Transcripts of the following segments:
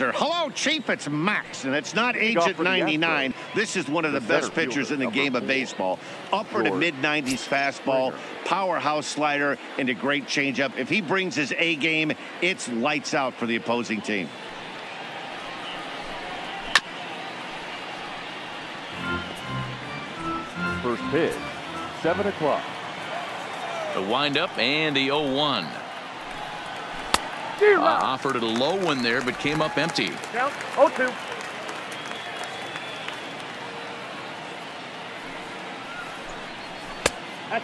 Hello, Chief. It's Max, and it's not Agent 99. This is one of the best pitchers in the game of baseball. Upper to mid-90s fastball, powerhouse slider, and a great changeup. If he brings his A game, it's lights out for the opposing team. First pitch, 7 o'clock. The windup and the 0-1. Uh, offered it a low one there, but came up empty. Count 0-2.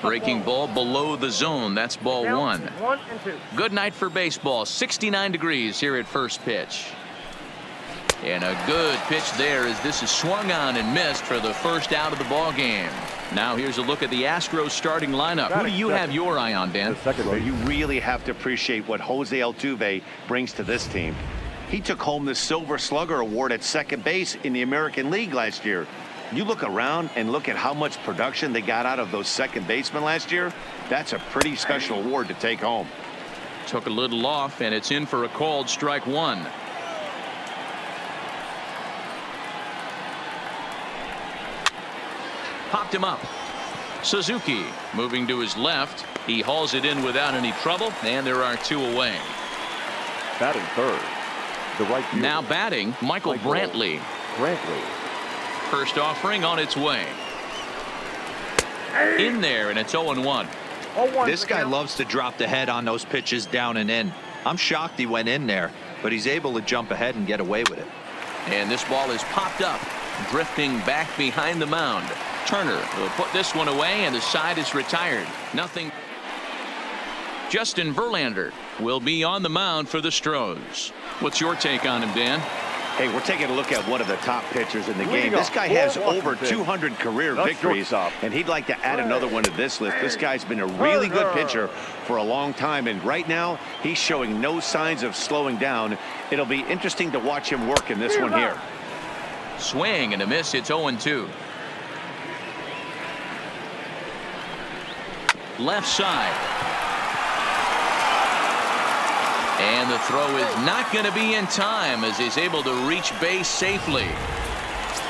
Breaking ball below the zone. That's ball Count one. One and two. Good night for baseball. 69 degrees here at first pitch. And a good pitch there as this is swung on and missed for the first out of the ball game. Now here's a look at the Astros starting lineup. Who do you have your eye on, Dan? Well, you really have to appreciate what Jose Altuve brings to this team. He took home the Silver Slugger Award at second base in the American League last year. You look around and look at how much production they got out of those second basemen last year. That's a pretty special award to take home. Took a little off, and it's in for a called strike one. Popped him up. Suzuki moving to his left. He hauls it in without any trouble, and there are two away. Batting third. The right fielder, Now batting, Michael Michael. Brantley. Brantley. First offering on its way. In there, and it's 0 1. 0-1 This guy loves to drop the head on those pitches down and in. I'm shocked he went in there, but he's able to jump ahead and get away with it. And this ball is popped up, drifting back behind the mound. Turner will put this one away, and the side is retired. Nothing. Justin Verlander will be on the mound for the Stros. What's your take on him, Dan? Hey, we're taking a look at one of the top pitchers in the game. This guy has over 200 career victories, and he'd like to add another one to this list. This guy's been a really good pitcher for a long time, and right now he's showing no signs of slowing down. It'll be interesting to watch him work in this one here. Swing and a miss. It's 0 2. Left side. And the throw is not going to be in time as he's able to reach base safely.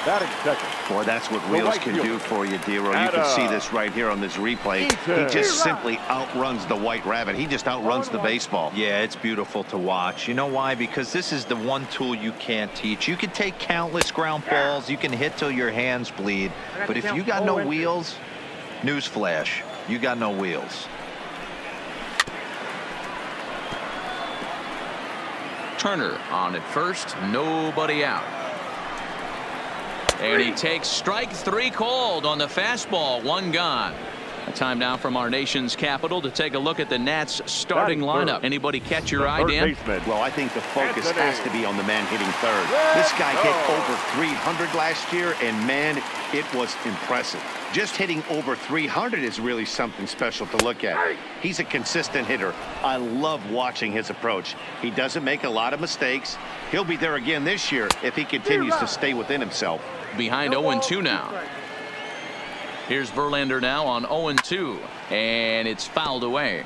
Batting second. Boy, that's what wheels right can fielder. do for you, Dero. You can see uh, this right here on this replay. Eaton. He just simply outruns the white rabbit. He just outruns the baseball. Yeah, it's beautiful to watch. You know why? Because this is the one tool you can't teach. You can take countless ground balls. You can hit till your hands bleed. But if you got no wheels, newsflash, you got no wheels. Turner on at first. Nobody out. And he takes strike three called on the fastball. One gone. A time now from our nation's capital to take a look at the Nats starting lineup. Anybody catch your eye, Dan? baseman. Well, I think the focus Anthony. has to be on the man hitting third. Let's This guy oh. hit over 300 last year, and man, it was impressive. Just hitting over 300 is really something special to look at. He's a consistent hitter. I love watching his approach. He doesn't make a lot of mistakes. He'll be there again this year if he continues to stay within himself. Behind No 0 ball, 2 two now. Here's Verlander now on 0 2. And it's fouled away.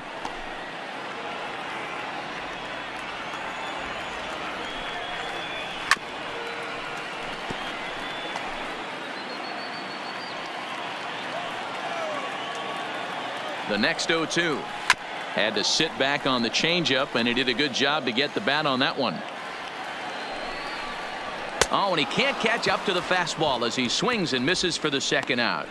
The next 0 2. Had to sit back on the changeup, and he did a good job to get the bat on that one. Oh, and he can't catch up to the fastball as he swings and misses for the second out.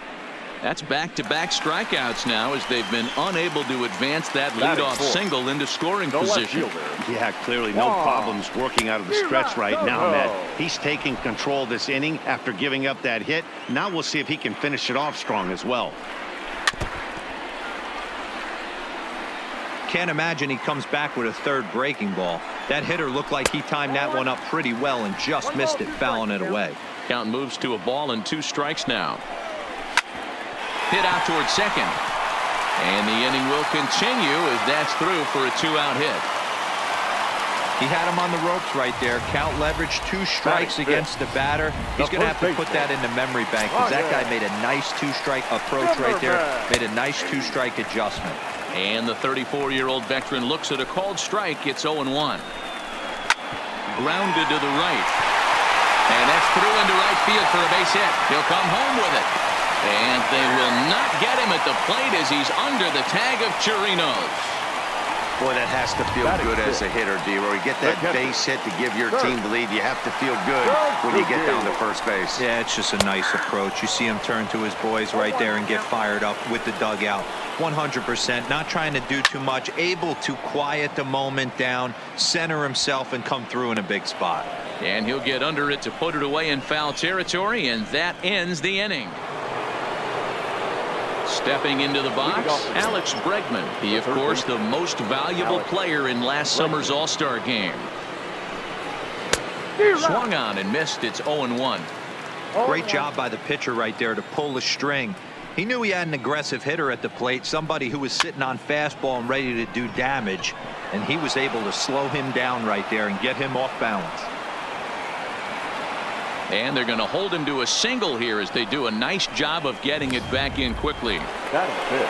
That's back-to-back strikeouts now as they've been unable to advance that Batting leadoff single into scoring The left position. Yeah, clearly no Wow. problems working out of the stretch right now, Matt. He's taking control this inning after giving up that hit. Now we'll see if he can finish it off strong as well. Can't imagine he comes back with a third breaking ball. That hitter looked like he timed that one up pretty well and just missed it, fouling it away. Count moves to a ball and two strikes now. Hit out towards second. And the inning will continue as that's through for a two-out hit. He had him on the ropes right there. Count leverage, two strikes against the batter. He's going to have to put that in the memory bank because Oh, that guy made a nice two-strike approach right there. Made a nice two-strike adjustment. And the 34-year-old veteran looks at a called strike. It's 0-1. grounded to the right. And that's through into right field for a base hit. He'll come home with it. And they will not get him at the plate as he's under the tag of Chirinos. Boy, that has to feel good as a hitter, D-Roy. You get that base hit to give your team the lead. You have to feel good when you get down to first base. Yeah, it's just a nice approach. You see him turn to his boys right there and get fired up with the dugout. 100%, not trying to do too much, able to quiet the moment down, center himself, and come through in a big spot. And he'll get under it to put it away in foul territory, and that ends the inning. Stepping into the box, Alex Bregman. He, of course, the most valuable player in last summer's All-Star game. Swung on and missed. It's 0-1. Great job by the pitcher right there to pull the string. He knew he had an aggressive hitter at the plate, somebody who was sitting on fastball and ready to do damage, and he was able to slow him down right there and get him off balance. And they're going to hold him to a single here as they do a nice job of getting it back in quickly. That is it.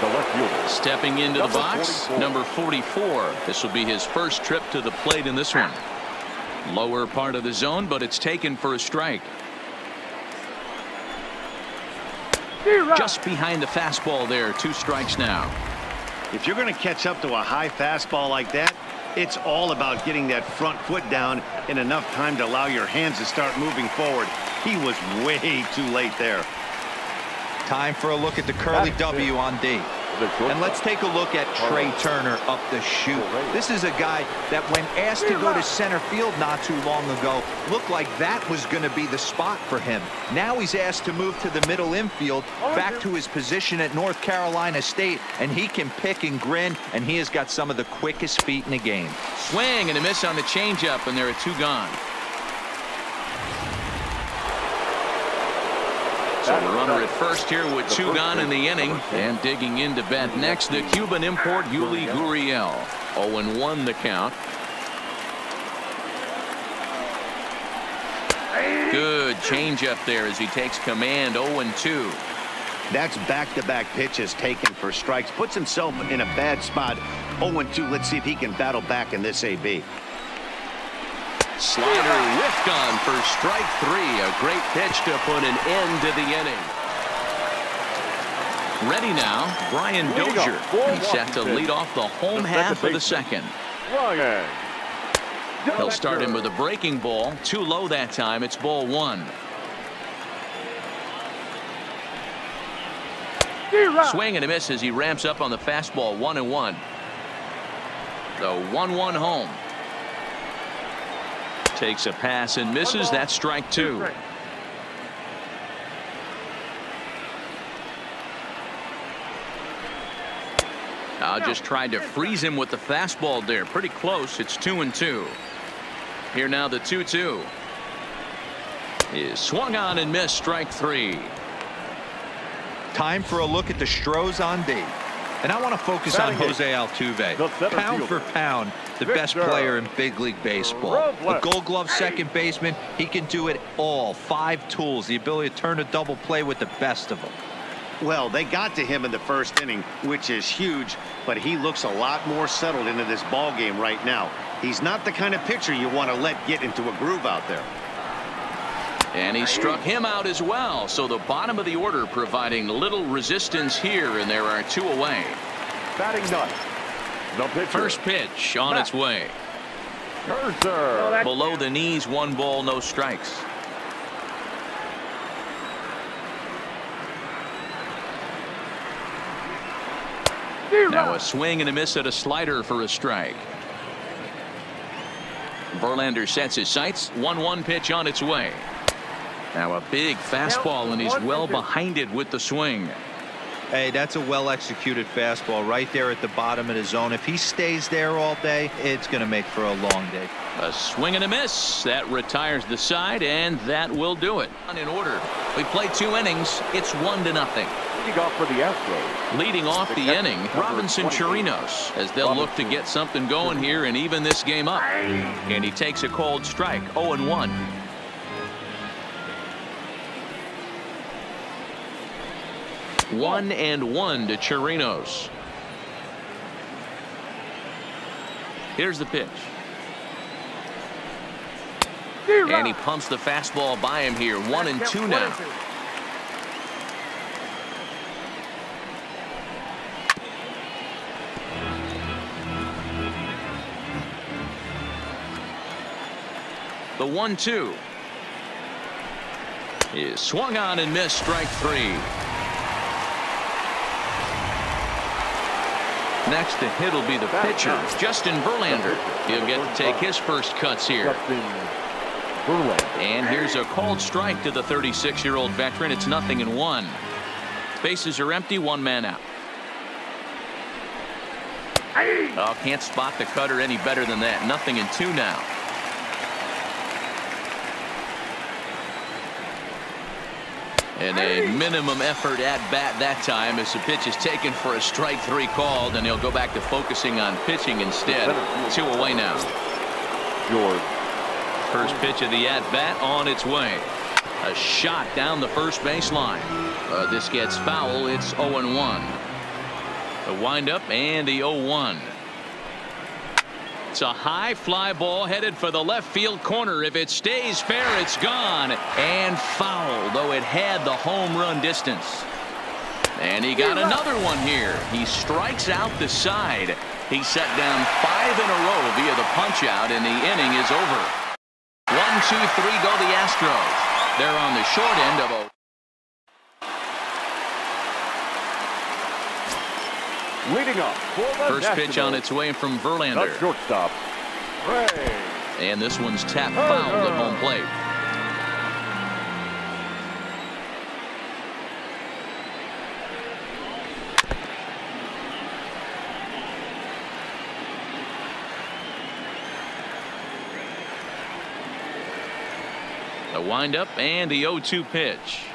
The left fielder. Stepping into the box, number 44. This will be his first trip to the plate in this one. Lower part of the zone, but it's taken for a strike. Just behind the fastball there. Two strikes now. If you're going to catch up to a high fastball like that, it's all about getting that front foot down in enough time to allow your hands to start moving forward. He was way too late there. Time for a look at the curly W on D. And let's take a look at Trea Turner up the chute. This is a guy that when asked to go to center field not too long ago, looked like that was going to be the spot for him. Now he's asked to move to the middle infield, back to his position at North Carolina State, and he can pick and grin, and he has got some of the quickest feet in the game. Swing and a miss on the changeup, and there are two gone. So the runner at first here with two gone in the inning. And digging into bat next, the Cuban import Yuli Gurriel. 0-1 the count. Good changeup there as he takes command 0-2. That's back-to-back -back pitches taken for strikes. Puts himself in a bad spot. 0-2. Let's see if he can battle back in this AB. Slider whiffed on for strike three. A great pitch to put an end to the inning. Ready now, Brian Dozier. He's set to lead off the home half of the second. He'll start him with a breaking ball. Too low that time. It's ball one. Swing and a miss as he ramps up on the fastball. One and one. The 1-1 home. Takes a pass and misses. That's strike two. I just tried to freeze him with the fastball there. Pretty close. It's two and two. Here now the 2 2. Is swung on and missed strike three. Time for a look at the Stros on D. And I want to focus on Jose Altuve. Pound for pound, the best player in big league baseball. A gold glove second baseman. He can do it all. Five tools. The ability to turn a double play with the best of them. Well, they got to him in the first inning, which is huge, but he looks a lot more settled into this ball game right now. He's not the kind of pitcher you want to let get into a groove out there. And he struck him out as well. So the bottom of the order providing little resistance here, and there are two away. Batting ninth. The pitcher. First pitch on its way. Scherzer. Below the knees, one ball, no strikes. Now a swing and a miss at a slider for a strike. Verlander sets his sights. 1-1 pitch on its way. Now a big fastball, and he's well behind it with the swing. Hey, that's a well-executed fastball right there at the bottom of the zone. If he stays there all day, it's going to make for a long day. A swing and a miss. That retires the side, and that will do it. In order. We played two innings. It's one to nothing. Leading off for the Astros. Leading off the, the inning, Robinson Chirinos, as they'll look to get something going here and even this game up. And he takes a cold strike, 0-1. One and one to Chirinos. Here's the pitch. And he pumps the fastball by him here. One and two now. The one two is swung on and missed strike three. Next to hit will be the pitcher, Justin Verlander. He'll get to take his first cuts here. And here's a called strike to the 36-year-old veteran. It's nothing in one. Bases are empty, one man out. Oh, can't spot the cutter any better than that. Nothing in two now. And a minimum effort at bat that time as the pitch is taken for a strike three called and he'll go back to focusing on pitching instead. Two away now. George. First pitch of the at bat on its way. A shot down the first baseline. Uh, this gets foul. It's 0 1. The windup and the 0 1. It's a high fly ball headed for the left field corner. If it stays fair, it's gone. And foul, though it had the home run distance. And he got another one here. He strikes out the side. He set down five in a row via the punch out, and the inning is over. One, two, three go the Astros. They're on the short end of a Leading up for the First pitch on its way from The Verlander. shortstop, Ray. And this one's tap foul at uh, home plate. The windup and the 0-2 pitch.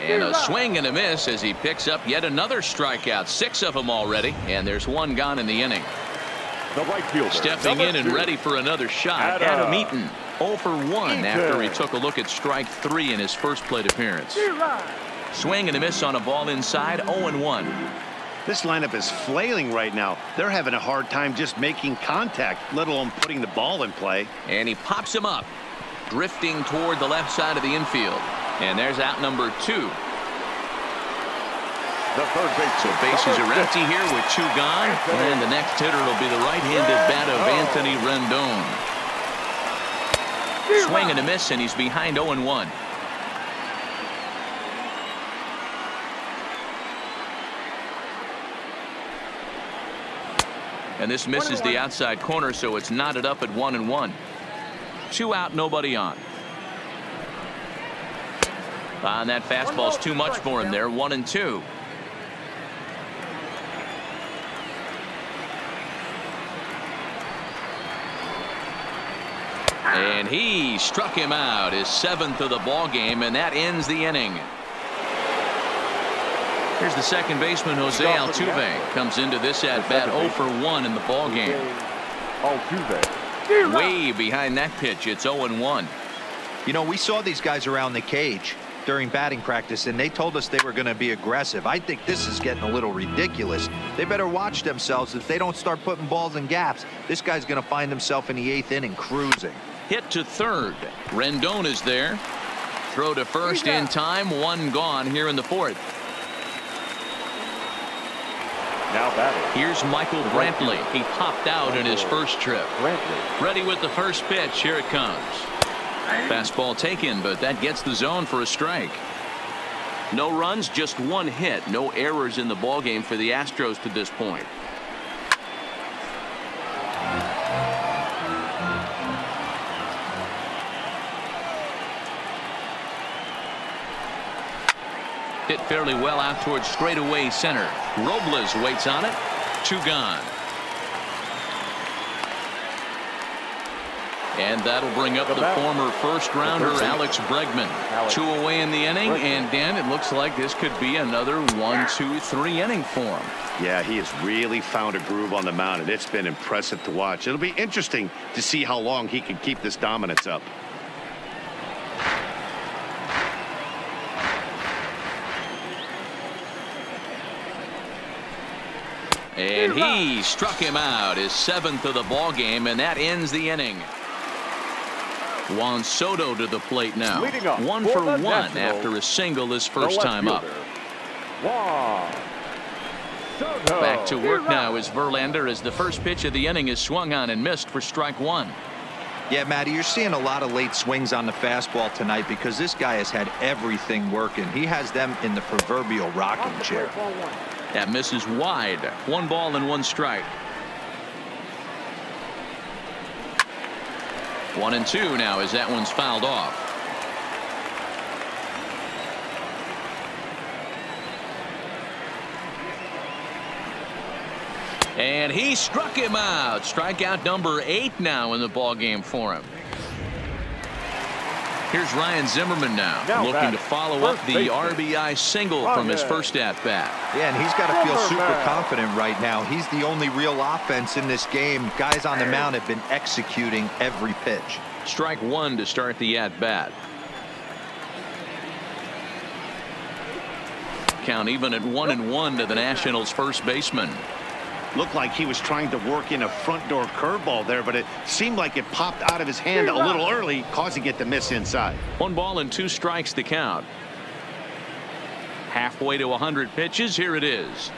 And a swing and a miss as he picks up yet another strikeout. Six of them already. And there's one gone in the inning. The right fielder. Stepping in and ready for another shot. Adam. Adam Eaton 0 for 1 after he took a look at strike three in his first plate appearance. Swing and a miss on a ball inside 0 1. This lineup is flailing right now. They're having a hard time just making contact, let alone putting the ball in play. And he pops him up, drifting toward the left side of the infield. And there's out number two. The third base. So bases are empty here with two gone. And the next hitter will be the right-handed bat of oh. Anthony Rendon. Swing and a miss, and he's behind 0 1. And this misses the outside corner, so it's knotted up at 1 and 1. Two out, nobody on. Ah, and that fastball's too much for him there. 1 and 2. And he struck him out his seventh of the ball game, and that ends the inning. Here's the second baseman, Jose Altuve, comes into this at bat 0 for 1 in the ball game. Altuve. Way behind that pitch, it's 0 1. You know, we saw these guys around the cage during batting practice, and they told us they were going to be aggressive. I think this is getting a little ridiculous. They better watch themselves. If they don't start putting balls in gaps, this guy's going to find himself in the eighth inning cruising. Hit to third. Rendon is there. Throw to first in time. One gone here in the fourth. Now batting. Here's Michael Brantley. He popped out in his first trip. Brantley. Ready with the first pitch. Here it comes. Fastball taken, but that gets the zone for a strike. No runs, just one hit. No errors in the ballgame for the Astros to this point. Hit fairly well out towards straightaway center. Robles waits on it. Two gone. And that'll bring up The the bat. former first rounder. Alex Bregman. Alex Two away in the inning. Bregman. And Dan, it looks like this could be another one, two, three inning for him. Yeah, he has really found a groove on the mound, and it's been impressive to watch. It'll be interesting to see how long he can keep this dominance up. And he struck him out his seventh of the ball game, and that ends the inning. Juan Soto to the plate now. Leading up One for for one Nationals, after a single his first left time up. Juan Soto. Back to work now is Verlander as the first pitch of the inning is swung on and missed for strike one. Yeah, Matty, you're seeing a lot of late swings on the fastball tonight because this guy has had everything working. He has them in the proverbial rocking chair. plate, ball one. That misses wide. One ball and one strike. One and two now as that one's fouled off. And he struck him out. Strikeout number eight now in the ball game for him. Here's Ryan Zimmerman now, Now looking back, to follow up the. RBI single oh, from his first at bat. Yeah, and he's got to feel super Silverman. confident right now. He's the only real offense in this game. Guys on the mound have been executing every pitch. Strike one to start the at bat. Count even at one and one to the Nationals first baseman. Looked like he was trying to work in a front door curveball there, but it seemed like it popped out of his hand a little early, causing it to miss inside. One ball and two strikes to count. Halfway to 100 pitches. Here it is.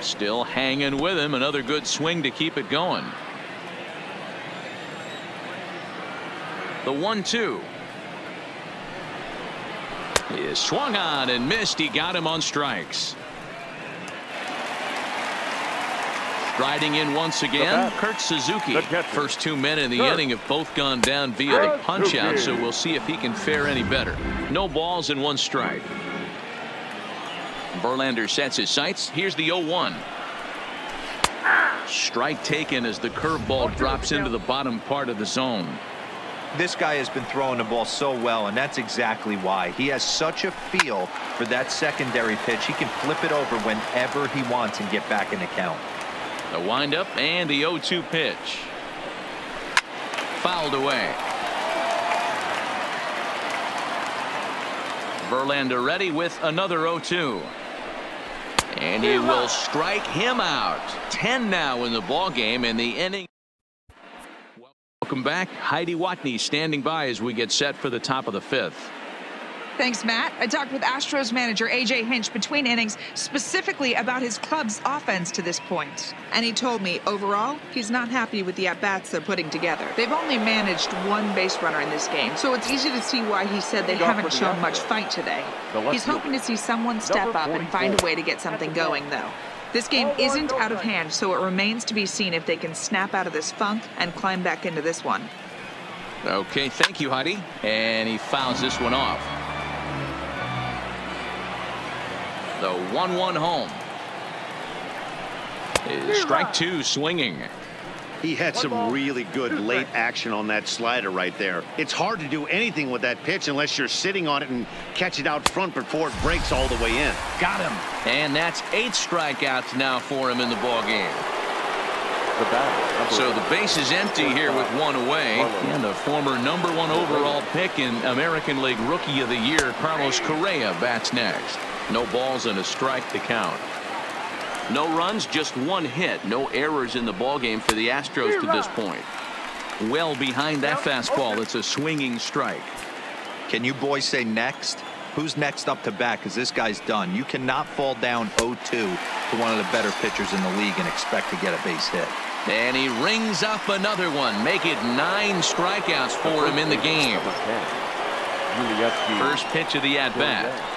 Still hanging with him. Another good swing to keep it going. The one two. Is swung on and missed. He got him on strikes. Striding in once again. Kurt Suzuki. First two men in the Kurt. inning have both gone down via the Kurt punch out, so we'll see if he can fare any better. No balls and one strike. Verlander sets his sights. Here's the 0-1. Strike taken as the curveball drops into the bottom part of the zone. This guy has been throwing the ball so well, and that's exactly why. He has such a feel for that secondary pitch. He can flip it over whenever he wants and get back in the count. The windup and the 0-2 pitch. Fouled away. Verlander ready with another 0-2. And he will strike him out. 10 now in the ball game in the inning. Welcome back. Heidi Watney standing by as we get set for the top of the fifth. Thanks, Matt. I talked with Astros manager A.J. Hinch between innings specifically about his club's offense to this point. And he told me, overall, he's not happy with the at-bats they're putting together. They've only managed one base runner in this game, so it's easy to see why he said they haven't shown much fight today. He's hoping to see someone step up and find a way to get something going, though. This game isn't out of hand, so it remains to be seen if they can snap out of this funk and climb back into this one. Okay, thank you, Heidi. And he fouls this one off. The 1-1 home. Is strike two swinging. He had some really good late action on that slider right there. It's hard to do anything with that pitch unless you're sitting on it and catch it out front before it breaks all the way in. Got him. And that's eight strikeouts now for him in the ball game. The batter, So the base is empty here with one away. And the former number one overall pick in American League Rookie of the Year, Carlos Correa, bats next. No balls and a strike to count. No runs, just one hit. No errors in the ball game for the Astros to this point. Well behind that fastball, it's a swinging strike. Can you boys say next? Who's next up to bat? Because this guy's done. You cannot fall down 0-2 to one of the better pitchers in the league and expect to get a base hit. And he rings up another one. Make it nine strikeouts for him in the game. number 10. Julieski First pitch of the at-bat.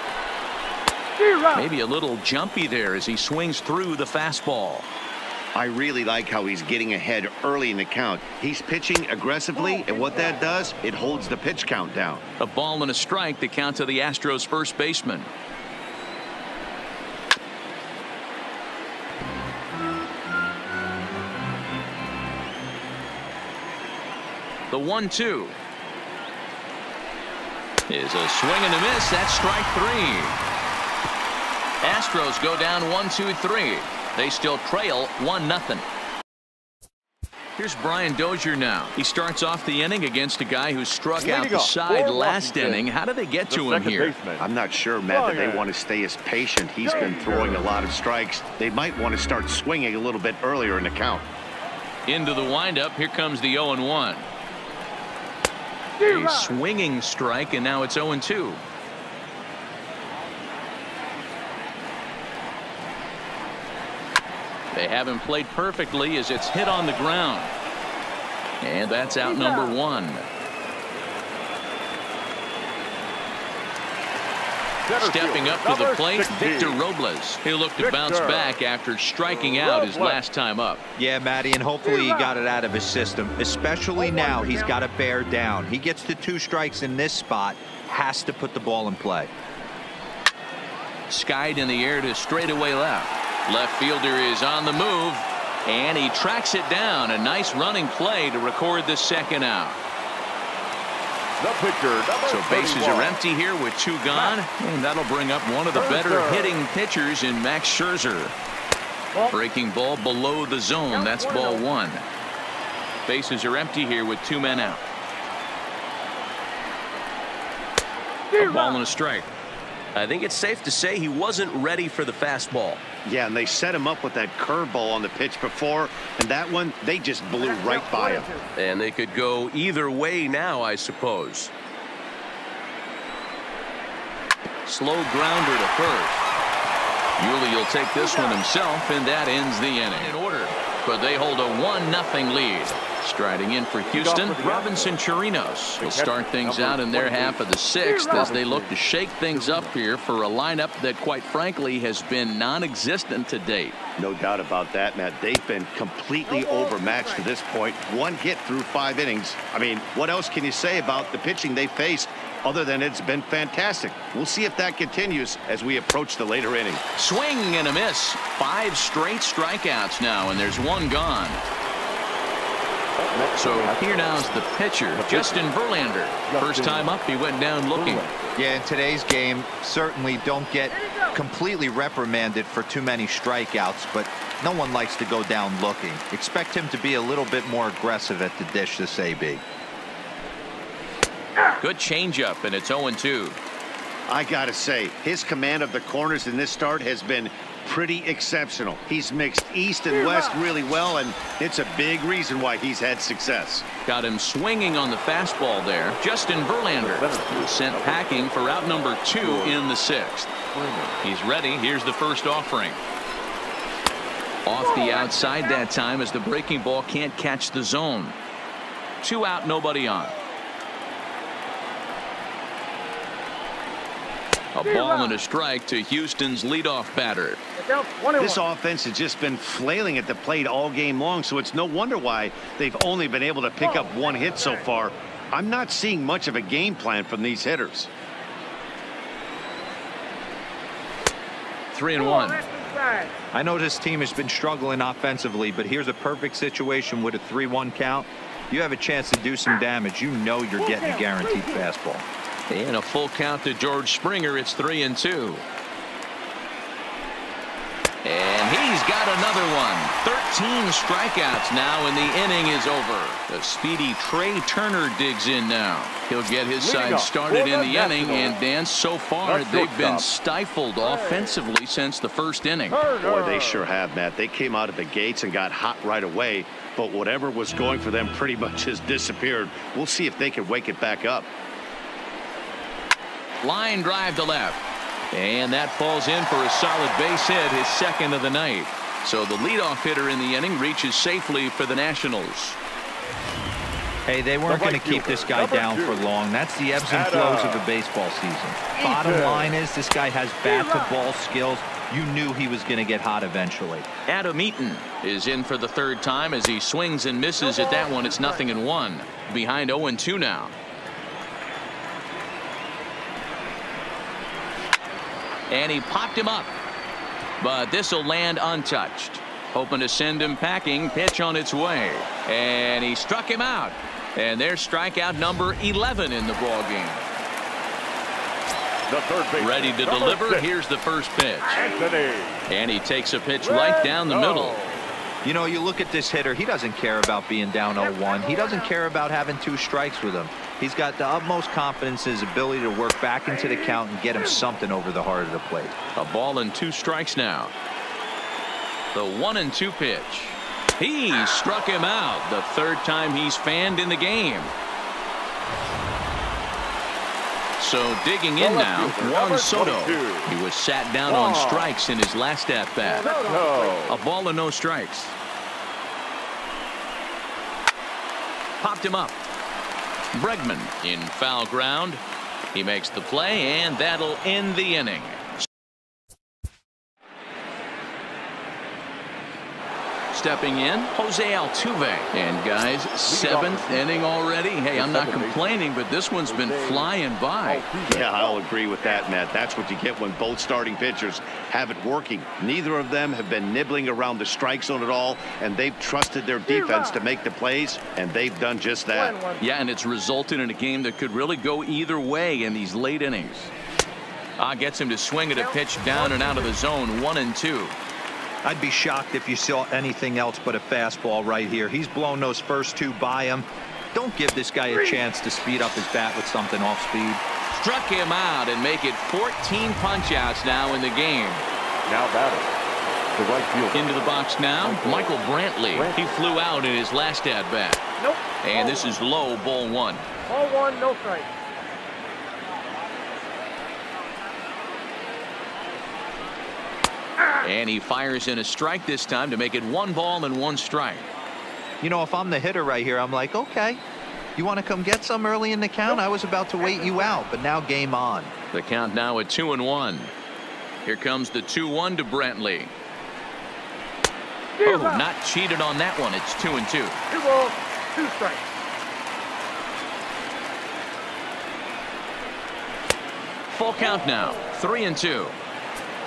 Zero. Maybe a little jumpy there as he swings through the fastball. I really like how he's getting ahead early in the count. He's pitching aggressively, and what that does, it holds the pitch count down. A ball and a strike to count to the Astros first baseman. The one two is a swing and a miss. That's strike three. Astros go down one two three. They still trail one nothing. Here's Brian Dozier now. He starts off the inning against a guy who struck out the side for last inning. How did they get the to him here? baseman. I'm not sure, Matt, that they want to stay as patient. He's been throwing a lot of strikes. They might want to start swinging a little bit earlier in the count. Into the windup. Here comes the 0 1. A swinging strike, and now it's 0-2. They haven't played perfectly as it's hit on the ground. And that's out number one. Stepping up to the plate, Victor Robles. He'll look to bounce back after striking out his last time up. Yeah, Matty, and hopefully he got it out of his system, especially now he's got to bear down. He gets the two strikes in this spot, has to put the ball in play. Skied in the air to straightaway left. Left fielder is on the move, and he tracks it down. A nice running play to record the second out. The pitcher, so bases are empty here with two gone, and that'll bring up one of the better hitting pitchers in Max Scherzer. Breaking ball below the zone. That's ball one. Bases are empty here with two men out. A ball and a strike. I think it's safe to say he wasn't ready for the fastball. Yeah, and they set him up with that curveball on the pitch before, and that one, they just blew right by him. And they could go either way now, I suppose. Slow grounder to first. Yuli will take this one himself, and that ends the inning. In order, but they hold a 1-0 lead. Striding in for Houston, Robinson Chirinos will start things out in their half of the sixth as they look to shake things up here for a lineup that, quite frankly, has been non-existent to date. No doubt about that, Matt. They've been completely overmatched to this point. One hit through five innings. I mean, what else can you say about the pitching they faced other than it's been fantastic. We'll see if that continues as we approach the later inning. Swing and a miss. Five straight strikeouts now, and there's one gone. So here now is the pitcher, Justin Verlander. First time up, he went down looking. Yeah, in today's game, certainly don't get completely reprimanded for too many strikeouts, but no one likes to go down looking. Expect him to be a little bit more aggressive at the dish this AB. Good changeup, and it's 0-2. I got to say, his command of the corners in this start has been pretty exceptional. He's mixed east and west really well, and it's a big reason why he's had success. Got him swinging on the fastball there. Justin Verlander sent packing for out number two in the sixth. He's ready. Here's the first offering. Off the outside that time as the breaking ball can't catch the zone. Two out, nobody on. A ball and a strike to Houston's leadoff batter. This offense has just been flailing at the plate all game long, so it's no wonder why they've only been able to pick up one hit so far. I'm not seeing much of a game plan from these hitters. Three and one. I know this team has been struggling offensively, but here's a perfect situation with a 3-1 count. You have a chance to do some damage. You know you're getting a guaranteed fastball. And a full count to George Springer. It's three and two. And he's got another one. 13 strikeouts now, and the inning is over. The speedy Trea Turner digs in now. He'll get his side started in the inning, and Dan, so far, they've been stifled offensively since the first inning. Boy, they sure have, Matt. They came out of the gates and got hot right away, but whatever was going for them pretty much has disappeared. We'll see if they can wake it back up. Line drive to left. And that falls in for a solid base hit, his second of the night. So the leadoff hitter in the inning reaches safely for the Nationals. Hey, they weren't going to keep this guy down for long. That's the ebbs and flows of a baseball season. Bottom line is this guy has bat-to-ball skills. You knew he was going to get hot eventually. Adam Eaton is in for the third time as he swings and misses at that one. It's nothing in one. Behind 0-2 now. And he popped him up. But this will land untouched. Hoping to send him packing. Pitch on its way. And he struck him out. And there's strikeout number 11 in the ball game. Ready to deliver. Six. Here's the first pitch. Anthony. And he takes a pitch right down the middle. You know, you look at this hitter, he doesn't care about being down 0-1. He doesn't care about having two strikes with him. He's got the utmost confidence in his ability to work back into the count and get him something over the heart of the plate. A ball and two strikes now. The one and two pitch. He struck him out the third time he's fanned in the game. So digging in now, Juan Soto. He was sat down on strikes in his last at bat. A ball and no strikes. Popped him up. Bregman in foul ground. He makes the play, and that'll end the inning. Stepping in, Jose Altuve. And guys, seventh inning already. Hey, I'm not complaining, but this one's been flying by. Yeah, I'll agree with that, Matt. That's what you get when both starting pitchers have it working. Neither of them have been nibbling around the strike zone at all, and they've trusted their defense to make the plays, and they've done just that. Yeah, and it's resulted in a game that could really go either way in these late innings. Ah, gets him to swing at a pitch down and out of the zone, one and two. I'd be shocked if you saw anything else but a fastball right here. He's blown those first two by him. Don't give this guy a chance to speed up his bat with something off speed. Struck him out and make it 14 punchouts now in the game. Now batting. The right field. Into the box now, Michael Brantley. He flew out in his last at bat. Nope. And this is low, ball one. Ball one, no strike. And he fires in a strike this time to make it one ball and one strike. You know, if I'm the hitter right here, I'm like, okay, you want to come get some early in the count? I was about to wait you out, but now game on. The count now at two and one. Here comes the 2-1 to Brantley. Oh, not cheated on that one. It's two and two. Two balls, two strikes. Full count now. Three and two.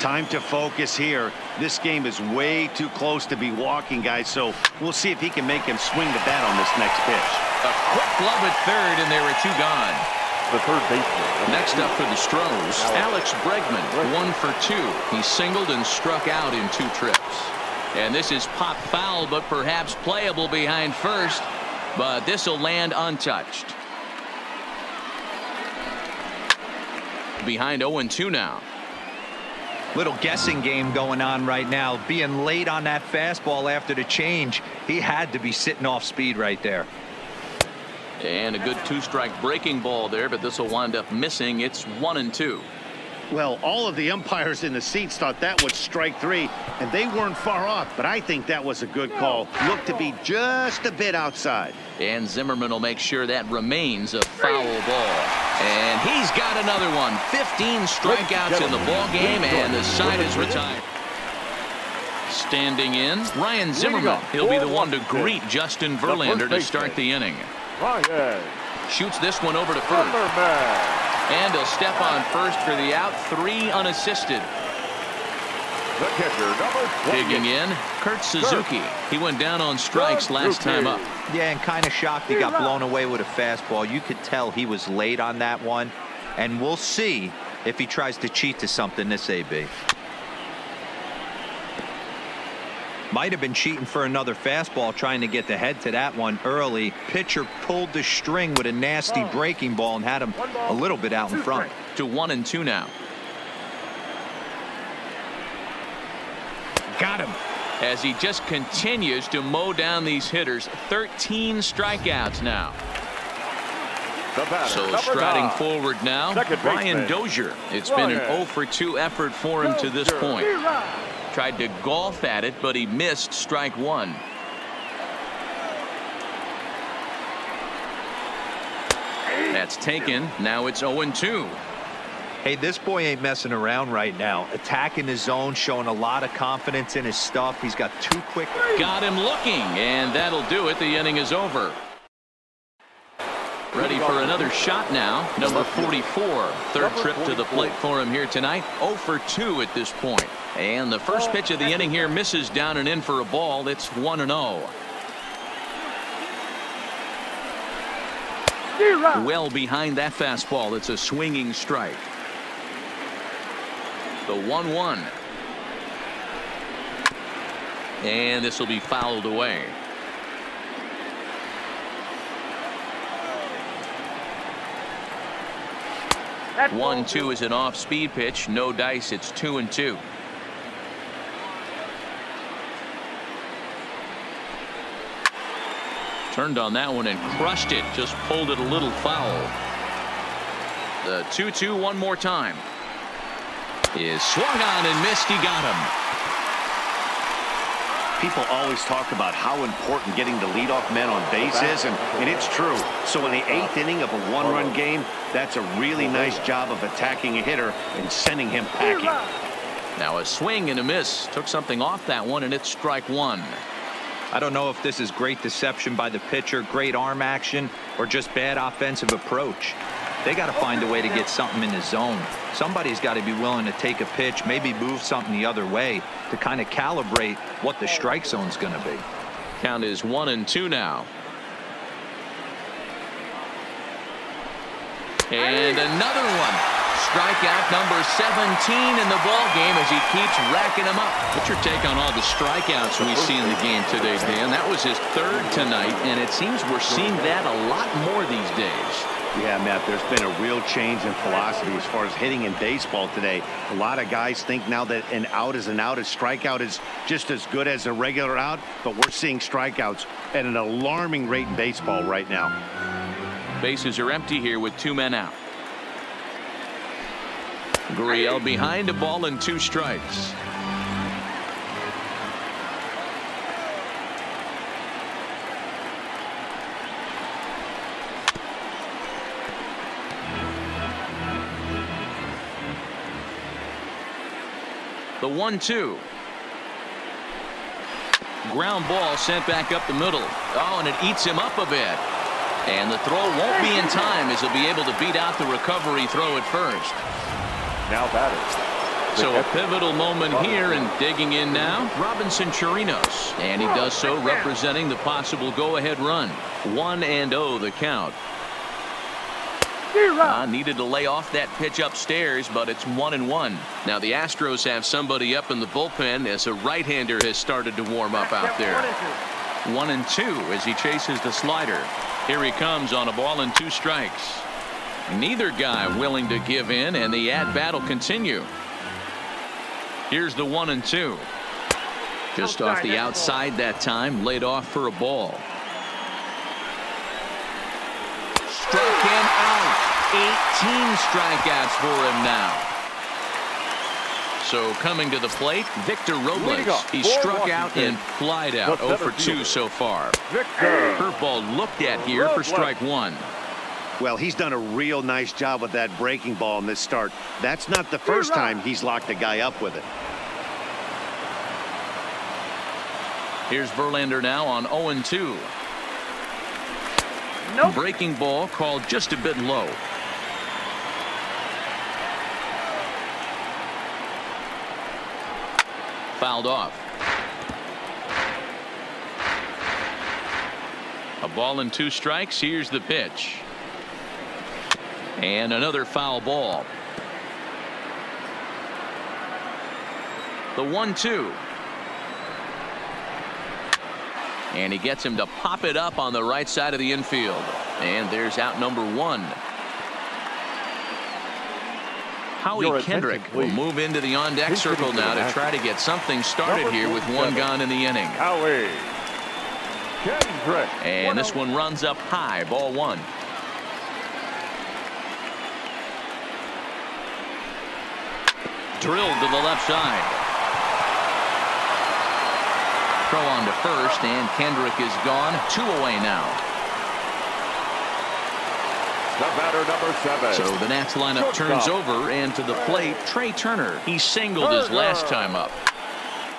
Time to focus here. This game is way too close to be walking, guys, so we'll see if he can make him swing the bat on this next pitch. A quick glove at third, and there are two gone. The third baseman. Next up for the Stros, Alex Bregman, one for two. He singled and struck out in two trips. And this is pop foul, but perhaps playable behind first. But this will land untouched. Behind 0-2 now. Little guessing game going on right now. Being late on that fastball after the change, he had to be sitting off speed right there. And a good two-strike breaking ball there, but this will wind up missing. It's one and two. Well, all of the umpires in the seats thought that was strike three, and they weren't far off, but I think that was a good call. Looked to be just a bit outside. And Zimmerman will make sure that remains a foul ball. And he's got another one. 15 strikeouts in the ball game, and the side is retired. Standing in, Ryan Zimmerman. He'll be the one to greet Justin Verlander to start the inning. Ryan Shoots this one over to first. Zimmerman. And a step on first for the out. Three unassisted. The catcher, number 20. Digging in, Kurt Suzuki. He went down on strikes last time up. Yeah, and kind of shocked he got blown away with a fastball. You could tell he was late on that one. And we'll see if he tries to cheat to something this AB. Might have been cheating for another fastball trying to get the head to that one early. Pitcher pulled the string with a nasty breaking ball and had him a little bit out in front. To one and two now. Got him. As he just continues to mow down these hitters. 13 strikeouts now. So striding nine. forward now, Second Brian baseman. Dozier. It's been an Ryan 0 for 2 effort for him to this Dozier. point. Tried to golf at it, but he missed strike one. That's taken. Now it's 0 2. Hey, this boy ain't messing around right now. Attacking the zone, showing a lot of confidence in his stuff. He's got two quick. Got him looking, and that'll do it. The inning is over. Ready for another shot now. Number 44. Third trip to the plate for him here tonight. 0 for 2 at this point. And the first pitch of the inning here misses down and in for a ball. It's 1 and 0. Well behind that fastball. It's a swinging strike. The 1 1. And this will be fouled away. One two is an off speed pitch. No dice. It's two and two. Turned on that one and crushed it. Just pulled it a little foul. The 2-2 one more time. Is swung on and missed. He got him. People always talk about how important getting the leadoff man on base is, and, and it's true. So in the eighth inning of a one-run game, that's a really nice job of attacking a hitter and sending him packing. Now a swing and a miss. Took something off that one, and it's strike one. I don't know if this is great deception by the pitcher, great arm action, or just bad offensive approach. They got to find a way to get something in the zone. Somebody's got to be willing to take a pitch, maybe move something the other way to kind of calibrate what the strike zone's going to be. Count is one and two now. And another one. Strikeout number 17 in the ball game as he keeps racking them up. What's your take on all the strikeouts we see in the game today, Dan? That was his third tonight, and it seems we're seeing that a lot more these days. Yeah, Matt, there's been a real change in philosophy as far as hitting in baseball today. A lot of guys think now that an out is an out, a strikeout is just as good as a regular out, but we're seeing strikeouts at an alarming rate in baseball right now. Bases are empty here with two men out. Gurriel behind a ball and two strikes. The one two. Ground ball sent back up the middle. Oh, and it eats him up a bit. And the throw won't be in time as he'll be able to beat out the recovery throw at first. Now batter. So a pivotal moment here and digging in now Robinson Chirinos and he does so representing the possible go-ahead run 1 and 0 the count. Uh, needed to lay off that pitch upstairs, but it's one and one. Now the Astros have somebody up in the bullpen as a right-hander has started to warm up out there. One and two as he chases the slider. Here he comes on a ball and two strikes. Neither guy willing to give in, and the at-bat will continue. Here's the one and two. Just off the outside that time, laid off for a ball. Struck him out. 18 strikeouts for him now. So coming to the plate, Victor Robles. He struck out and flied out 0 for 2 so far. Curveball looked at here for strike one. Well, he's done a real nice job with that breaking ball in this start. That's not the first time he's locked a guy up with it. Here's Verlander now on 0 2. Nope. Breaking ball called just a bit low. Fouled off. A ball and two strikes. Here's the pitch. And another foul ball. The one two. And he gets him to pop it up on the right side of the infield. And there's out number one. Howie Your Kendrick will move into the on deck circle now to try to get something started Number here with one 47. gone in the inning. Howie. Kendrick. And this one runs up high. Ball one. Drilled to the left side. Throw on to first, and Kendrick is gone. Two away now. The batter number seven. So the Nats lineup turns over, and to the plate, Trea Turner. He singled his last time up.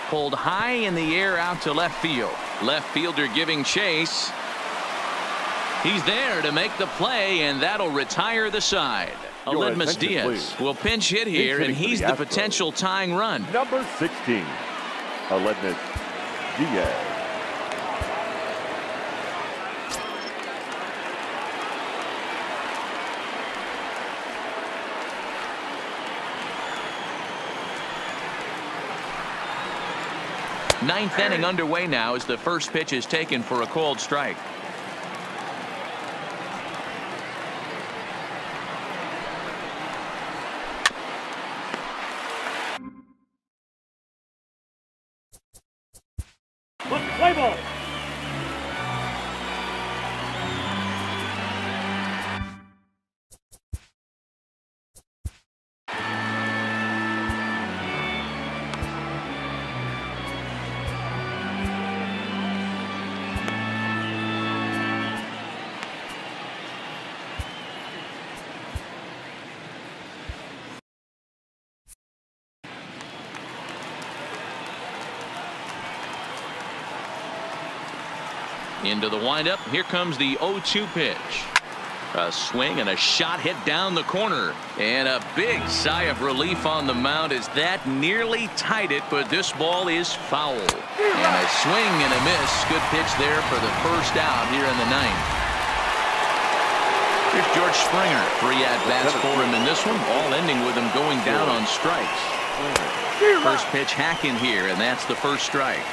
Pulled high in the air out to left field. Left fielder giving chase. He's there to make the play, and that'll retire the side. Attention, Diaz please. will pinch hit He's here, and he's the the potential tying run. Number 16. Aledmys Diaz. Ninth inning underway now as the first pitch is taken for a cold strike. Into the windup. Here comes the 0-2 pitch. A swing and a shot hit down the corner. And a big sigh of relief on the mound as that nearly tied it, but this ball is foul. And a swing and a miss. Good pitch there for the first out here in the ninth. Here's George Springer. Three at-bats for him in this one, all ending with him going down on strikes. First pitch hacking here, and that's the first strike.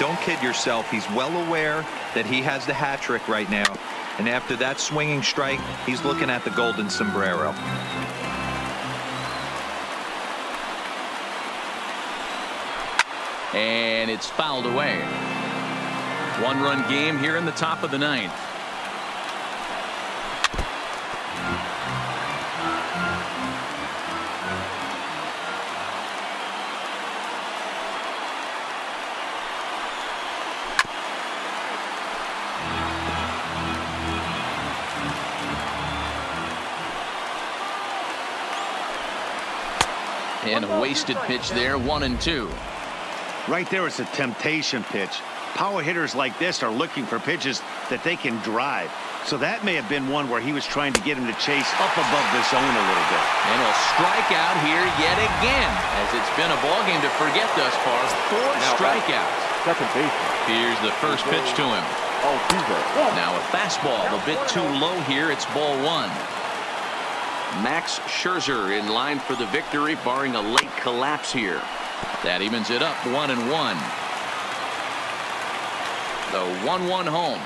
Don't kid yourself. He's well aware that he has the hat trick right now. And after that swinging strike, he's looking at the golden sombrero. And it's fouled away. One run game here in the top of the ninth. Wasted pitch there, one and two. Right there is a temptation pitch. Power hitters like this are looking for pitches that they can drive. So that may have been one where he was trying to get him to chase up above the zone a little bit. And he'll strike out here yet again, as it's been a ball game to forget thus far. Four Now strikeouts. Second base. Here's the first pitch to him. Oh, Altuve. Now a fastball a bit too low here. It's ball one. Max Scherzer in line for the victory, barring a late collapse here. That evens it up one and one. The 1-1 home.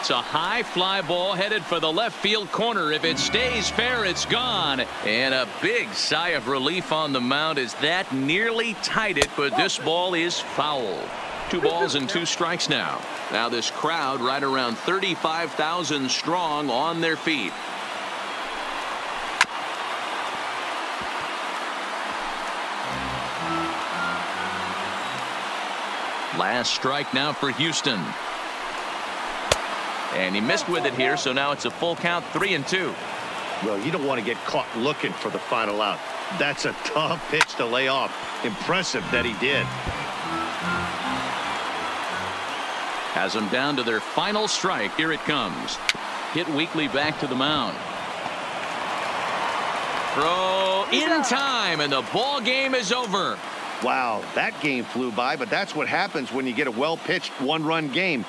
It's a high fly ball headed for the left field corner. If it stays fair, it's gone. And a big sigh of relief on the mound as that nearly tied it, but this ball is foul. Two balls and two strikes now. Now this crowd right around 35,000 strong on their feet. Last strike now for Houston. And he missed with it here, so now it's a full count, three and two. Well, you don't want to get caught looking for the final out. That's a tough pitch to lay off. Impressive that he did. Has them down to their final strike. Here it comes. Hit weakly back to the mound. Throw in time, and the ball game is over. Wow, that game flew by, but that's what happens when you get a well-pitched one-run game.